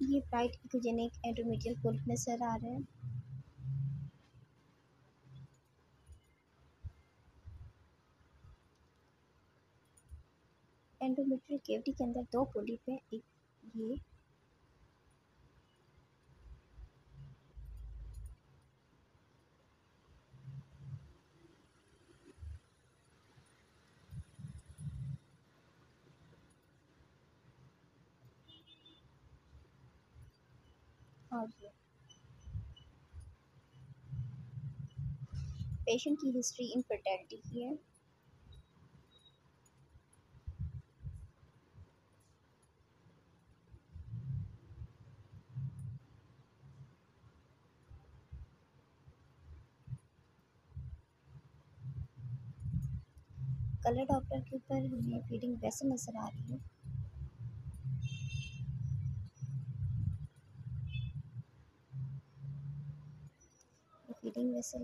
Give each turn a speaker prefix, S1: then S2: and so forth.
S1: ये bright echogenic endometrial पोल्प नज़र आ रहे हैं। एंडोमेट्रियल केविटी के अंदर दो पोलिप है, एक ये पेशेंट की हिस्ट्री इनफर्टिलिटी की है कलर डॉक्टर के ऊपर हमें फीडिंग वैसे नज़र आ रही है। फीडिंग वैसे